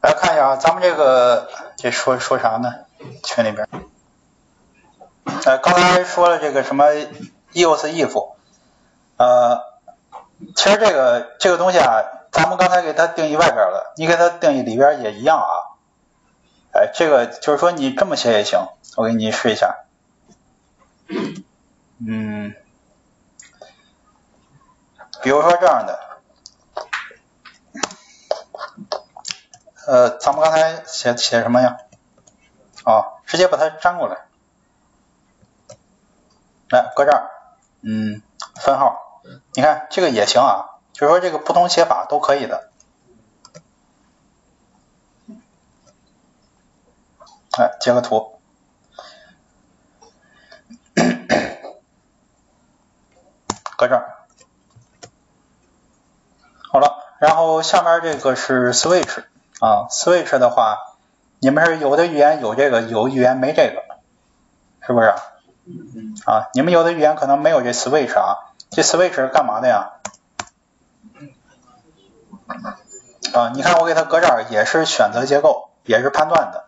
来看一下啊，咱们这个这说说啥呢？群里边，呃，刚才说了这个什么 use if，呃，其实这个这个东西啊，咱们刚才给它定义外边了，你给它定义里边也一样啊。哎，这个就是说你这么写也行，我给你试一下。嗯，比如说这样的。呃，咱们刚才写写什么呀？啊，直接把它粘过来，来搁这儿，嗯，分号，你看这个也行啊，就是说这个不同写法都可以的。来截个图，搁这儿，好了，然后下面这个是 switch。啊，switch 的话，你们是有的语言有这个，有语言没这个，是不是？啊，你们有的语言可能没有这 switch 啊，这 switch 是干嘛的呀？啊，你看我给它搁这儿，也是选择结构，也是判断的，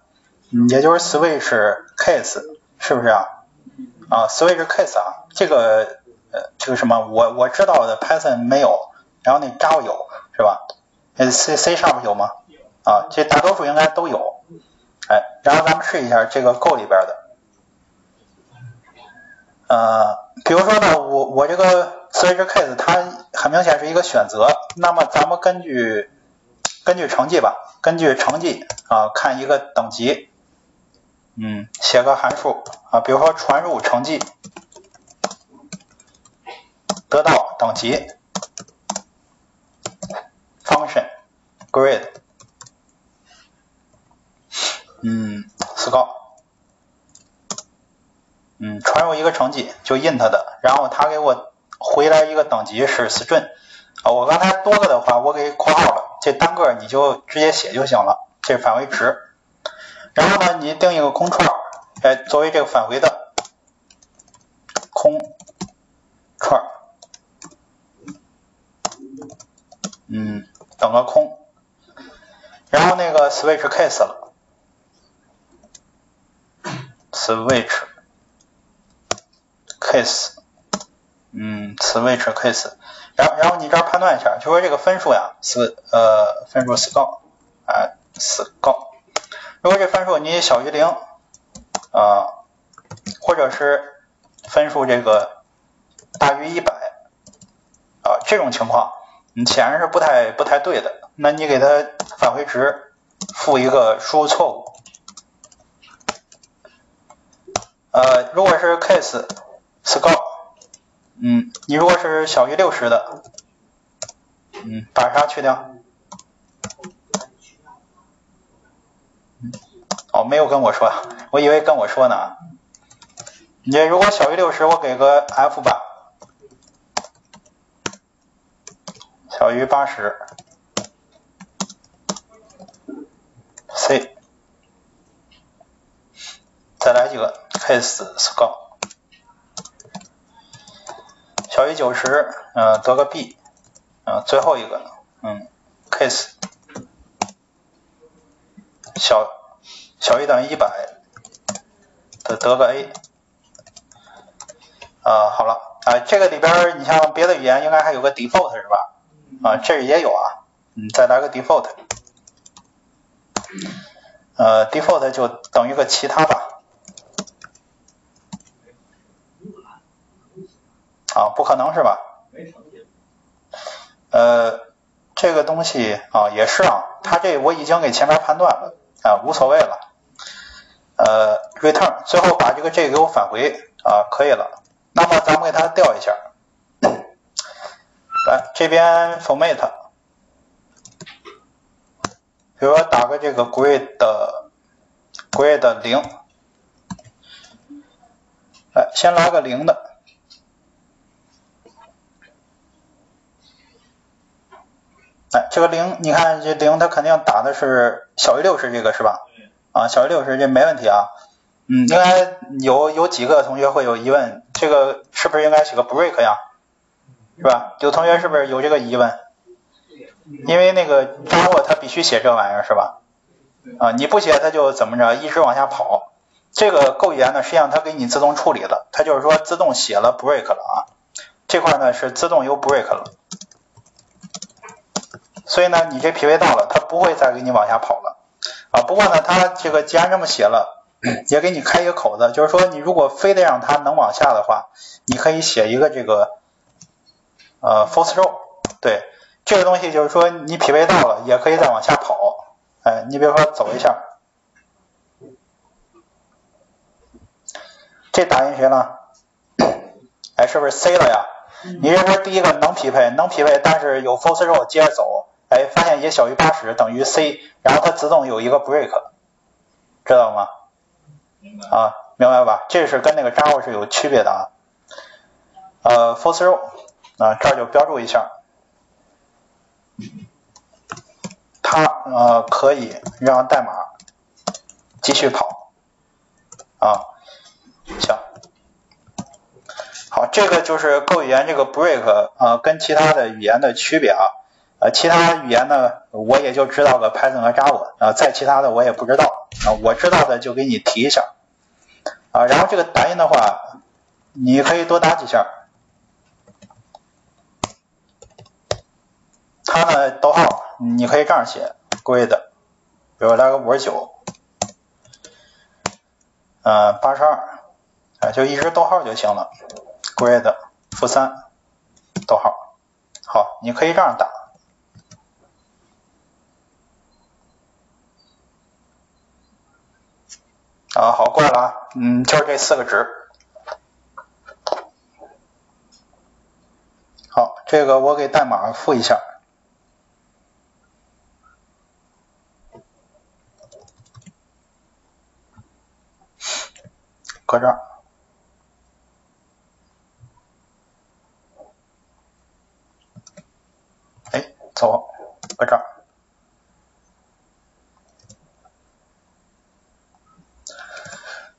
也就是 switch case，是不是啊？啊，switch case 啊，这个呃，这个什么，我我知道的 Python 没有，然后那 Java 有，是吧？，C C 上面有吗？啊，这大多数应该都有，哎，然后咱们试一下这个 Go 里边的，呃，比如说呢，我我这个 switch case 它很明显是一个选择，那么咱们根据根据成绩吧，根据成绩啊看一个等级，嗯，写个函数啊，比如说传入成绩，得到等级，function grade。嗯，score，嗯，传入一个成绩就 int 的，然后他给我回来一个等级是 string，啊，我刚才多个的话我给括号了，这单个你就直接写就行了，这返回值。然后呢，你定一个空串，哎，作为这个返回的空串，嗯，等个空，然后那个 switch case 了。Switch case，嗯，switch case，然后然后你这儿判断一下，就说这个分数呀，是呃分数 score，哎 score，如果这分数你小于零啊，或者是分数这个大于一百啊，这种情况你显然是不太不太对的，那你给它返回值，负一个输入错误。呃，如果是 case score，嗯，你如果是小于六十的，嗯，把啥去掉？哦，没有跟我说，我以为跟我说呢。你如果小于六十，我给个 f 吧。小于八十，c，再来几个。case score 小于九十，嗯，得个 B，嗯，最后一个，嗯，case 小小于等于一百，得得个 A，啊，好了，啊，这个里边你像别的语言应该还有个 default 是吧？啊，这也有啊，嗯，再来个 default，呃，default 就等于个其他吧。啊，不可能是吧？呃，这个东西啊也是啊，它这我已经给前面判断了啊，无所谓了。呃，return 最后把这个这给我返回啊，可以了。那么咱们给它调一下，来这边 format，比如说打个这个 grade grade 零，来先来个零的。哎，这个零，你看这零，它肯定打的是小于六十这个是吧？啊，小于六十这没问题啊。嗯，应该有有几个同学会有疑问，这个是不是应该写个 break 呀？是吧？有同学是不是有这个疑问？因为那个 Java 它必须写这玩意儿是吧？啊，你不写它就怎么着，一直往下跑。这个 Go 语言呢，实际上它给你自动处理了，它就是说自动写了 break 了啊。这块呢是自动有 break 了，所以呢你这 PV 到了，它不会再给你往下跑了啊。不过呢，它这个既然这么写了，也给你开一个口子，就是说你如果非得让它能往下的话，你可以写一个这个呃 force row，对，这个东西就是说你 PV 到了，也可以再往下跑，哎，你比如说走一下，这打印谁呢，哎，是不是 C 了呀？你认为第一个能匹配，能匹配，但是有 false row 接着走，哎，发现也小于八十，等于 C，然后它自动有一个 break，知道吗？啊，明白吧？这是跟那个 Java 是有区别的啊。呃，false row 啊，这儿就标注一下，它呃可以让代码继续跑啊，行。好，这个就是 Go 语言这个 break 啊，跟其他的语言的区别啊。呃，其他语言呢，我也就知道个 Python 和 Java 啊，再其他的我也不知道啊。我知道的就给你提一下啊。然后这个打印的话，你可以多打几下。它呢，逗号你可以这样写，grade，比如来个五十九，呃，八十二，啊，就一直逗号就行了。grade 负三，逗号，好，你可以这样打，啊，好，过来了啊，嗯，就是这四个值，好，这个我给代码复一下，搁这儿。走，搁这儿。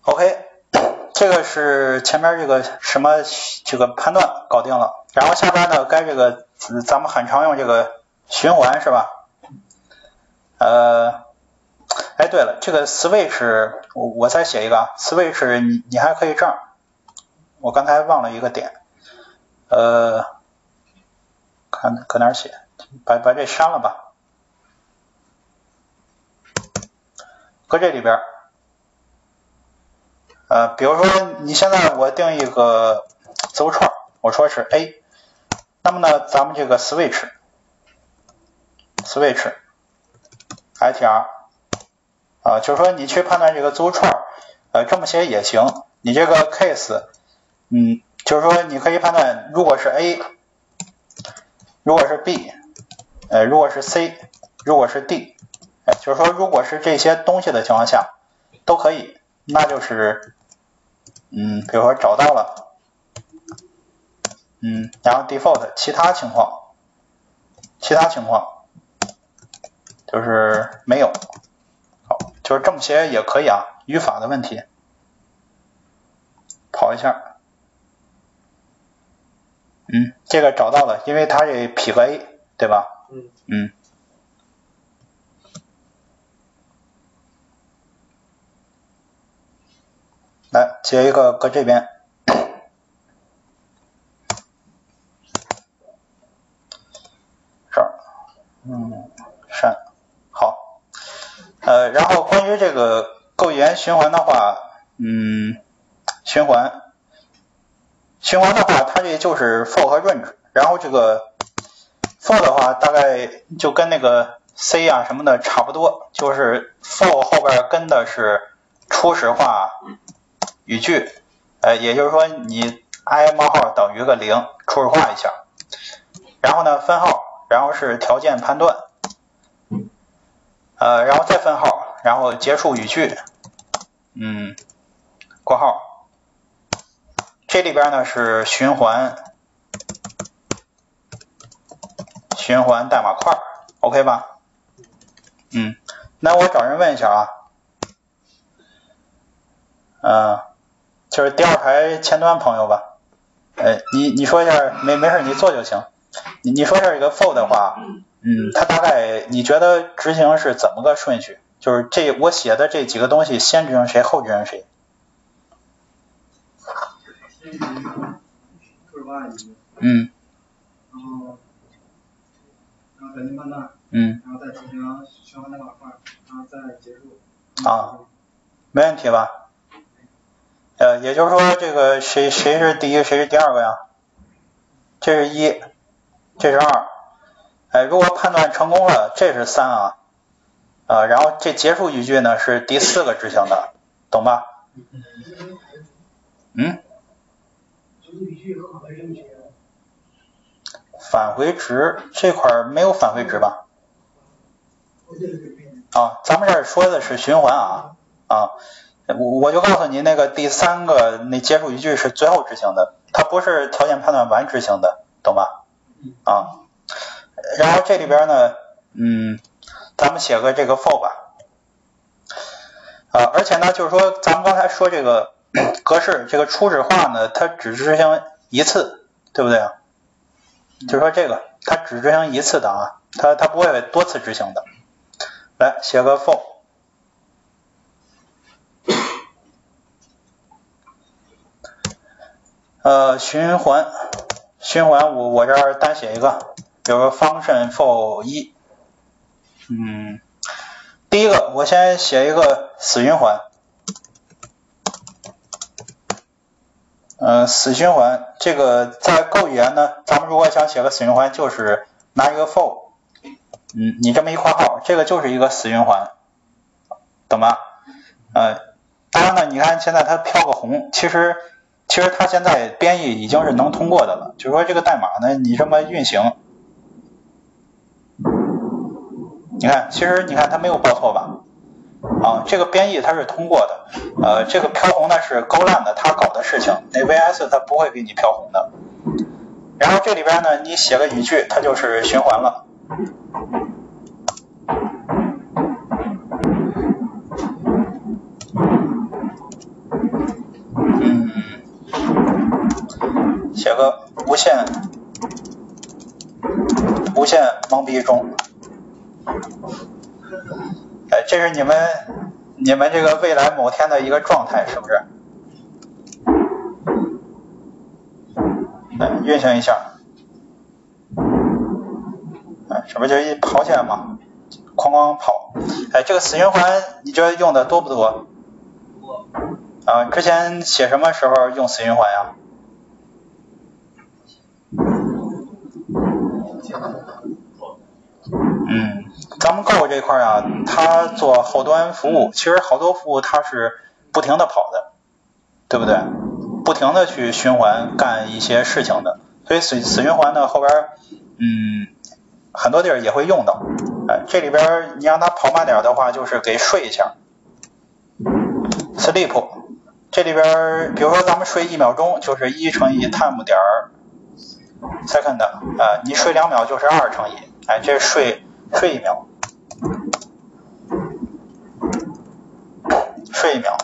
OK，这个是前面这个什么这个判断搞定了，然后下边呢该这个咱们很常用这个循环是吧？呃，哎对了，这个 switch 我我再写一个啊，switch 你你还可以这样，我刚才忘了一个点，呃，看搁哪写？把把这删了吧，搁这里边呃，比如说你现在我定一个字符串，我说是 A，那么呢，咱们这个 switch switch itr 啊，就是说你去判断这个字符串，呃，这么写也行。你这个 case，嗯，就是说你可以判断，如果是 A，如果是 B。呃，如果是 C，如果是 D，哎，就是说，如果是这些东西的情况下，都可以，那就是，嗯，比如说找到了，嗯，然后 default 其他情况，其他情况就是没有，好，就是这么些也可以啊，语法的问题，跑一下，嗯，这个找到了，因为它这匹个 A，对吧？嗯，来接一个搁这边，这儿，嗯，删，好，呃，然后关于这个构言循环的话，嗯，循环，循环的话，它这就是 for 和 range，然后这个。for 的话，大概就跟那个 C 啊什么的差不多，就是 for 后边跟的是初始化语句，呃，也就是说你 i 冒号等于个零，初始化一下，然后呢分号，然后是条件判断，呃，然后再分号，然后结束语句，嗯，括号，这里边呢是循环。循环代码块，OK 吧？嗯，那我找人问一下啊，嗯，就是第二排前端朋友吧，哎，你你说一下，没没事，你做就行。你你说一下这个 for 的话，嗯，它大概你觉得执行是怎么个顺序？就是这我写的这几个东西，先执行谁，后执行谁？嗯。然后，然后再进判断。嗯。然后再执行循环然后再结束。啊，没问题吧？呃，也就是说，这个谁谁是第一，谁是第二个呀？这是一，这是二。哎，如果判断成功了，这是三啊。呃，然后这结束语句呢是第四个执行的，懂吧？嗯？返回值这块没有返回值吧？啊，咱们这儿说的是循环啊啊，我我就告诉你，那个第三个那结束语句是最后执行的，它不是条件判断完执行的，懂吧？啊，然后这里边呢，嗯，咱们写个这个 for 吧，啊，而且呢，就是说咱们刚才说这个 格式这个初始化呢，它只执行一次，对不对啊？就说这个，它只执行一次的啊，它它不会多次执行的。来写个 for，呃，循环，循环，我我这儿单写一个，比如说 function for 一，嗯，第一个我先写一个死循环，嗯，死循环，这个在 Go 语言呢，咱们如果想写个死循环，就是拿一个 for。嗯，你这么一括号，这个就是一个死循环，懂吗？呃，当然呢，你看现在它飘个红，其实其实它现在编译已经是能通过的了，就是说这个代码呢，你这么运行，你看，其实你看它没有报错吧？啊，这个编译它是通过的，呃，这个飘红呢是勾烂的它搞的事情，那 VS 它不会给你飘红的。然后这里边呢，你写个语句，它就是循环了。嗯，写个无限无限懵逼中。哎，这是你们你们这个未来某天的一个状态，是不是？来运行一下。哎这不就一跑起来吗？哐哐跑！哎，这个死循环你觉得用的多不多？多。啊，之前写什么时候用死循环呀？嗯，咱们 Go 这块啊，它做后端服务，其实好多服务它是不停的跑的，对不对？不停的去循环干一些事情的，所以死死循环呢后边，嗯。很多地儿也会用到，哎，这里边你让它跑慢点的话，就是给睡一下，sleep，这里边比如说咱们睡一秒钟就是一乘以 time 点 second，啊，你睡两秒就是二乘以，哎，这睡睡一秒，睡一秒。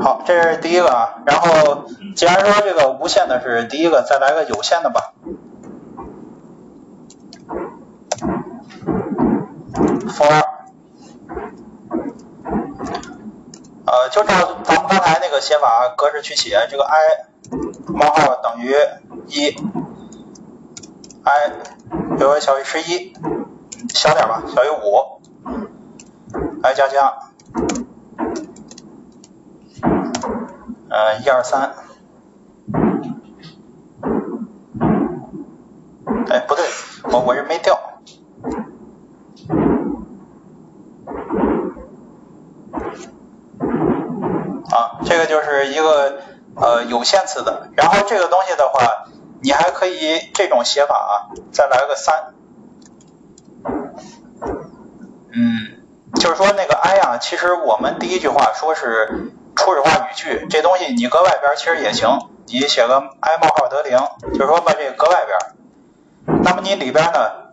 好，这是第一个啊。然后，既然说这个无限的是第一个，再来个有限的吧。for，呃，就照咱们刚才那个写法格式去写，这个 i 冒号等于一，i 比如小于十一，小点吧，小于五，i 加加。呃，一二三，哎，不对，我我这没掉。啊，这个就是一个呃有限次的，然后这个东西的话，你还可以这种写法啊，再来个三。嗯，就是说那个 i 啊，其实我们第一句话说是。初始化语句这东西你搁外边其实也行，你写个 i 冒号得零，就是说把这个搁外边。那么你里边呢？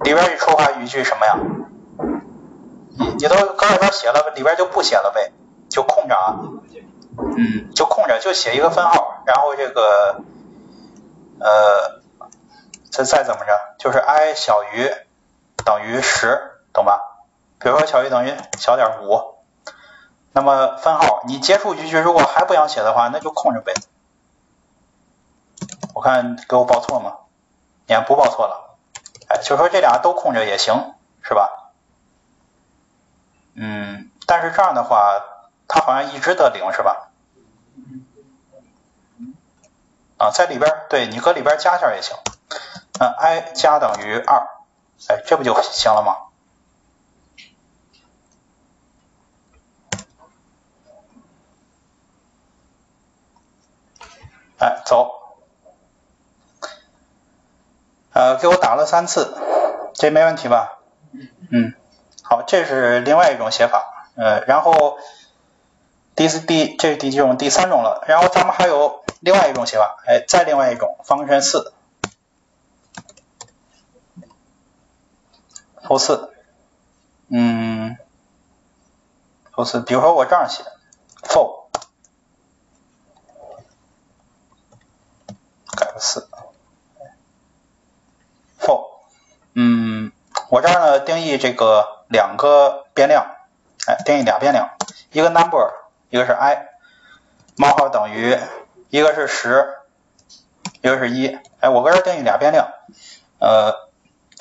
里边一初始化语句什么呀？你你都搁外边写了，里边就不写了呗，就空着啊。嗯，就空着，就写一个分号，然后这个呃，再再怎么着，就是 i 小于等于十，懂吧？比如说小于等于小点五，那么分号，你结束语句如果还不想写的话，那就空着呗。我看给我报错吗？你看不报错了，哎，就说这俩都空着也行，是吧？嗯，但是这样的话，它好像一直得零，是吧？啊，在里边，对你搁里边加一下也行。嗯，i 加等于二，哎，这不就行了吗？哎，走。呃，给我打了三次，这没问题吧？嗯，好，这是另外一种写法。呃，然后第四第这是第几种？第三种了。然后咱们还有另外一种写法，哎，再另外一种方程式，for 四，嗯，for 四，比如说我这样写，for 改个四。嗯，我这儿呢定义这个两个变量，哎，定义俩变量，一个 number，一个是 i，冒号等于，一个是十，一个是一，哎，我搁这定义俩变量，呃，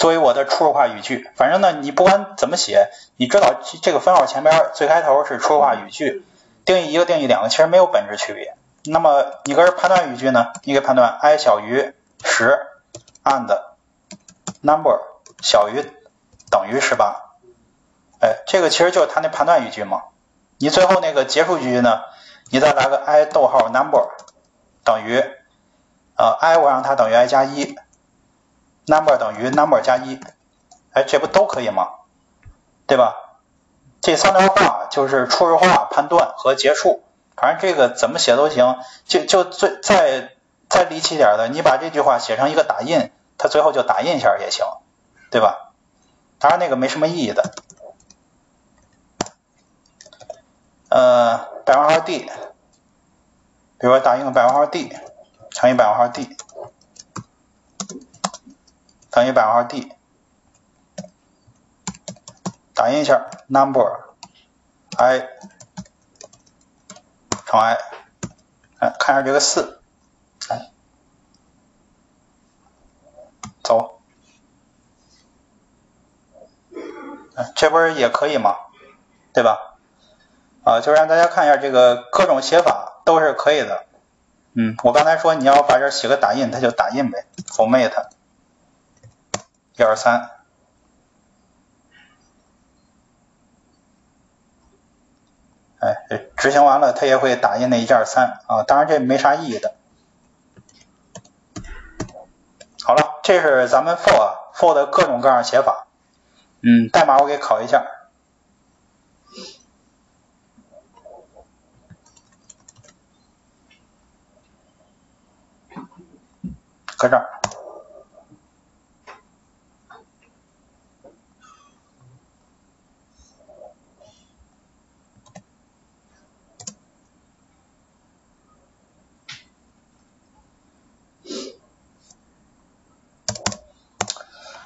作为我的初始化语句，反正呢你不管怎么写，你知道这个分号前边最开头是初始化语句，定义一个定义两个其实没有本质区别。那么你跟判断语句呢，你给判断 i 小于十，and number 小于等于十八，哎，这个其实就是它那判断语句嘛。你最后那个结束句呢，你再来个 i 逗号 number 等于呃 i 我让它等于 i 加一，number 等于 number 加一，哎，这不都可以吗？对吧？这三段话就是初始化、判断和结束，反正这个怎么写都行。就就最再再离奇点的，你把这句话写成一个打印。它最后就打印一下也行，对吧？当然那个没什么意义的。呃，百分号 d，比如说打印个百分号 d 乘以百分号 d 等于百分号 d，打印一下 number i 乘 i，哎，看一下这个四。走，这不是也可以吗？对吧？啊，就让大家看一下这个各种写法都是可以的。嗯，我刚才说你要把这写个打印，它就打印呗，format，一二三，哎，执行完了它也会打印那一二三啊，当然这没啥意义的。好了，这是咱们 for 啊 for 的各种各样写法。嗯，代码我给拷一下，搁这儿。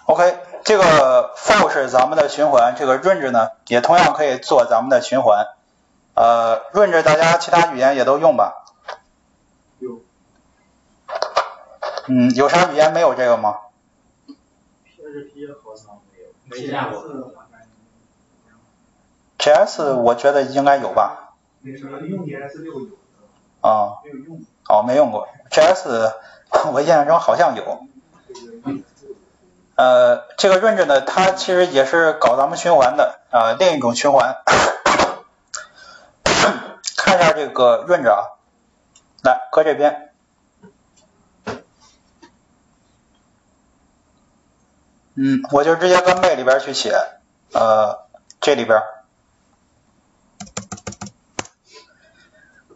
OK，这个 for 是咱们的循环，这个 range 呢也同样可以做咱们的循环。呃，range 大家其他语言也都用吧？有。嗯，有啥语言没有这个吗？PHP 好像没有，没见过。GS 我觉得应该有吧。没什么用 GS 六有的。啊。没有用。哦，没用过。GS 我印象中好像有。呃，这个润着呢，它其实也是搞咱们循环的啊，另一种循环。看一下这个润着啊，来搁这边，嗯，我就直接搁背里边去写，呃，这里边，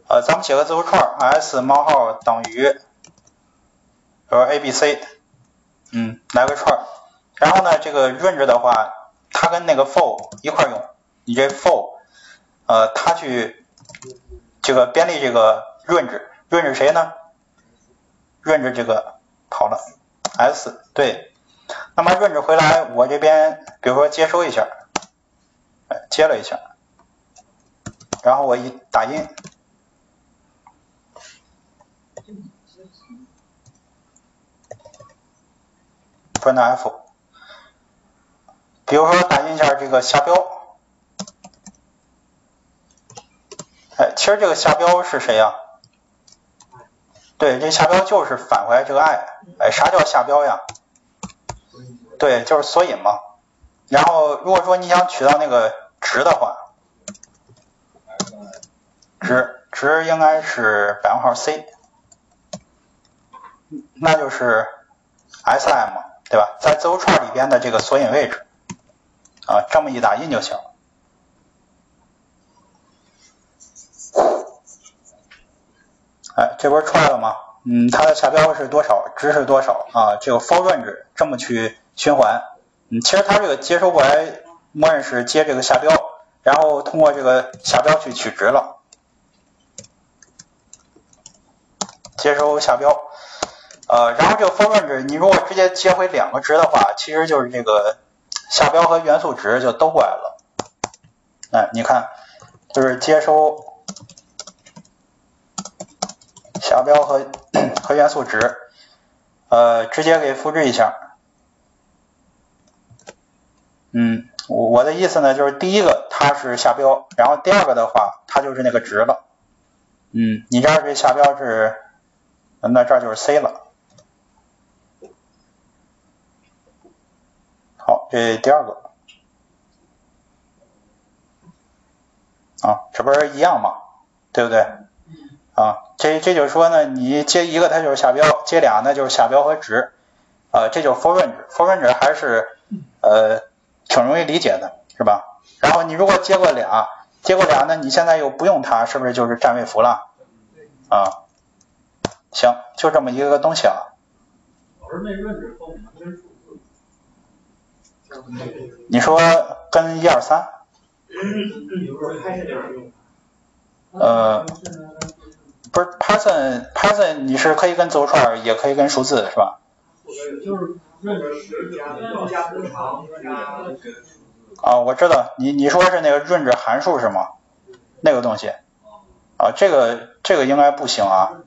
呃，咱们写个字符串，s 冒号等于，比如 a b c。嗯，来个串儿，然后呢，这个 range 的话，它跟那个 for 一块用，你这 for，呃，它去这个边立这个润值，润值谁呢？润值这个跑了 S 对，那么润值回来，我这边比如说接收一下，接了一下，然后我一打印。print f，比如说打印一下这个下标，哎，其实这个下标是谁呀？对，这下标就是返回来这个 i，哎，啥叫下标呀？对，就是索引嘛。然后如果说你想取到那个值的话，值值应该是百分号 c，那就是 sm。对吧？在字符串里边的这个索引位置啊，这么一打印就行。哎，这不是出来了吗？嗯，它的下标是多少？值是多少啊？这个 for range 这么去循环。嗯，其实它这个接收过来，默认是接这个下标，然后通过这个下标去取值了。接收下标。呃，然后这个 for range，你如果直接接回两个值的话，其实就是这个下标和元素值就都过来了。哎，你看，就是接收下标和 和元素值，呃，直接给复制一下。嗯，我我的意思呢，就是第一个它是下标，然后第二个的话，它就是那个值了。嗯，你这儿这下标是，那这儿就是 C 了。好，这第二个啊，这不是一样吗？对不对？啊，这这就是说呢，你接一个它就是下标，接俩那就是下标和值啊，这就是 for range，for range 还是呃挺容易理解的，是吧？然后你如果接过俩，接过俩，那你现在又不用它，是不是就是占位符了？啊，行，就这么一个东西啊。你说跟一二三？呃，不是 Python Python 你是可以跟字符串，也可以跟数字，是吧？啊，我知道，你你说是那个 range 函数是吗？那个东西啊，这个这个应该不行啊。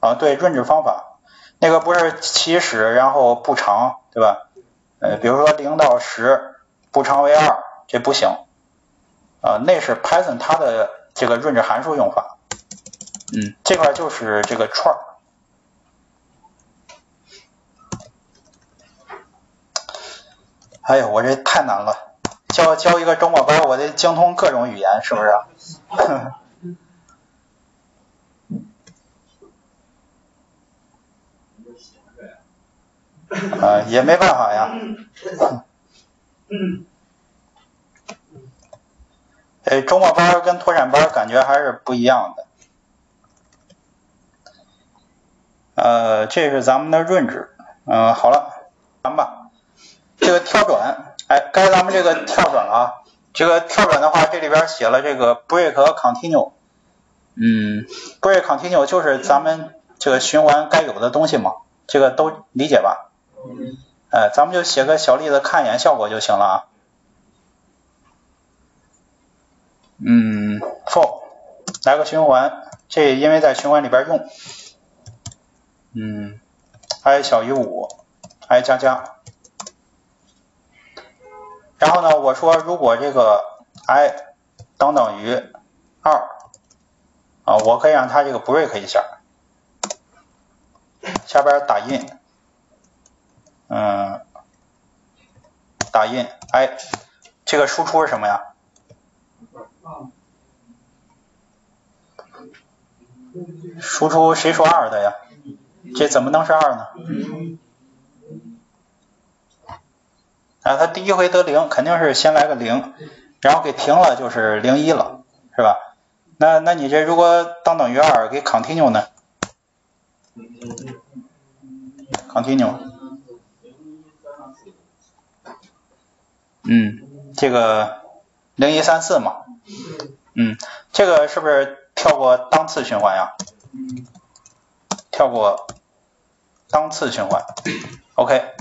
啊，对，range 方法，那个不是起始然后不长，对吧？呃，比如说零到十不长为二，这不行啊。那是 Python 它的这个 range 函数用法。嗯，这块就是这个串儿。哎呦，我这太难了，教教一个周末班，我得精通各种语言，是不是？啊，也没办法呀。哎，周末班跟脱产班感觉还是不一样的。呃，这是咱们的润值。嗯，好了，完吧。这个跳转，哎，该咱们这个跳转了啊。这个跳转的话，这里边写了这个 break 和 continue。嗯，break continue 就是咱们这个循环该有的东西嘛，这个都理解吧？哎，咱们就写个小例子看一眼效果就行了啊。嗯，for 来个循环，这因为在循环里边用。嗯，i 小于五，i 加加。然后呢，我说如果这个 i 等等于二啊，我可以让它这个 break 一下，下边打印。嗯，打印，哎，这个输出是什么呀？输出谁说二的呀？这怎么能是二呢？啊，他第一回得零，肯定是先来个零，然后给停了就是零一了，是吧？那那你这如果当等于二，给 continue 呢？continue。嗯，这个零一三四嘛，嗯，这个是不是跳过当次循环呀？跳过当次循环，OK。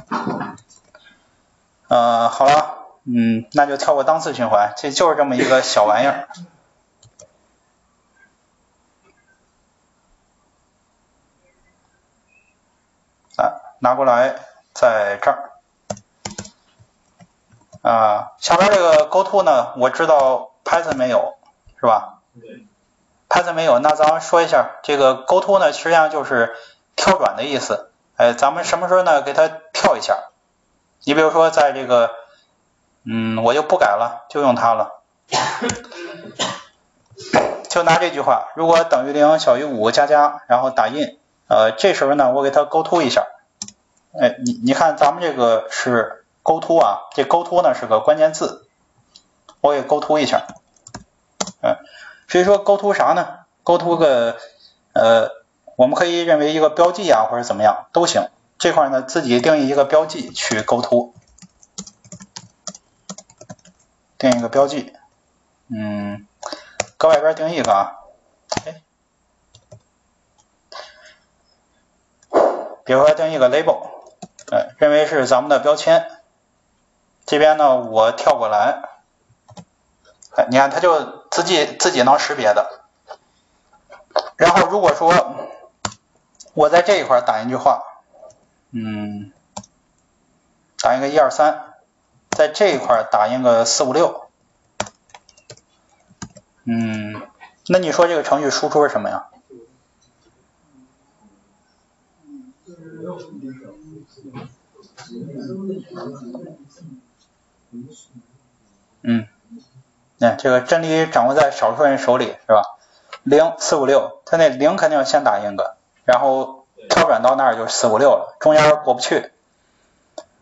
呃，好了，嗯，那就跳过当次循环，这就是这么一个小玩意儿。啊，拿过来，在这儿。啊，下边这个 GoTo 呢，我知道 Python 没有，是吧？对。Python 没有，那咱们说一下，这个 GoTo 呢，实际上就是跳转的意思。哎，咱们什么时候呢，给它跳一下？你比如说，在这个，嗯，我就不改了，就用它了。就拿这句话，如果等于零小于五加加，然后打印，呃，这时候呢，我给它 GoTo 一下。哎，你你看，咱们这个是。勾突啊，这勾突呢是个关键字，我给勾突一下，嗯，至于说勾突啥呢？勾突个呃，我们可以认为一个标记啊，或者怎么样都行。这块呢自己定义一个标记去勾突，定一个标记，嗯，搁外边定义一个啊，哎，比如说定义个 label，呃，认为是咱们的标签。这边呢，我跳过来，你看它就自己自己能识别的。然后如果说我在这一块打一句话，嗯，打一个一二三，在这一块打印个四五六，嗯，那你说这个程序输出是什么呀？嗯那这个真理掌握在少数人手里，是吧？零四五六，他那零肯定要先打印个，然后跳转到那儿就四五六了，中间过不去。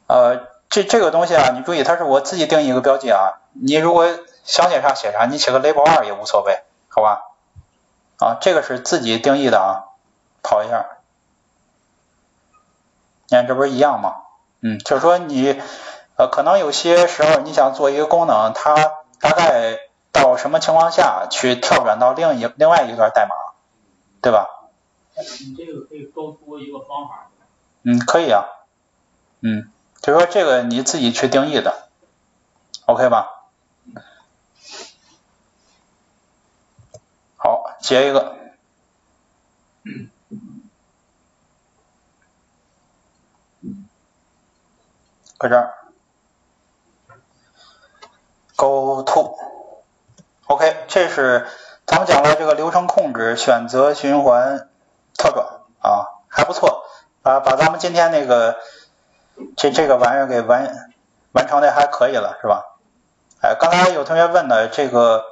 呃，这这个东西啊，你注意，它是我自己定义一个标记啊。你如果想写啥写啥，你写个 label 二也无所谓，好吧？啊，这个是自己定义的啊，跑一下，你看这不是一样吗？嗯，就是说你。呃，可能有些时候你想做一个功能，它大概到什么情况下去跳转到另一另外一段代码，对吧？你这个可以勾出一个方法。嗯，可以啊。嗯，就说这个你自己去定义的，OK 吧？好，截一个，搁这儿。Go to，OK，这是咱们讲了这个流程控制、选择、循环、跳转啊，还不错，啊把咱们今天那个这这个玩意儿给完完成的还可以了，是吧？哎，刚才有同学问的这个